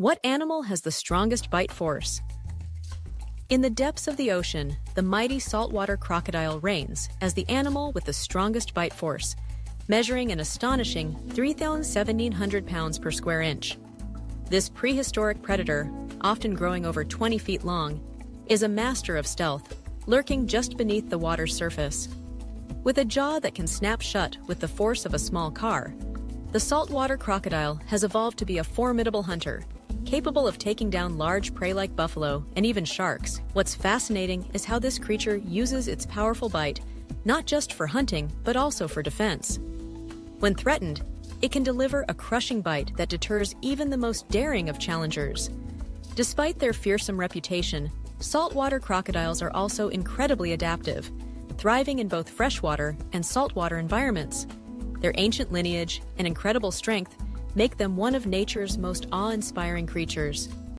What animal has the strongest bite force? In the depths of the ocean, the mighty saltwater crocodile reigns as the animal with the strongest bite force, measuring an astonishing 3,1700 pounds per square inch. This prehistoric predator, often growing over 20 feet long, is a master of stealth, lurking just beneath the water's surface. With a jaw that can snap shut with the force of a small car, the saltwater crocodile has evolved to be a formidable hunter capable of taking down large prey like buffalo and even sharks. What's fascinating is how this creature uses its powerful bite not just for hunting, but also for defense. When threatened, it can deliver a crushing bite that deters even the most daring of challengers. Despite their fearsome reputation, saltwater crocodiles are also incredibly adaptive, thriving in both freshwater and saltwater environments. Their ancient lineage and incredible strength make them one of nature's most awe inspiring creatures.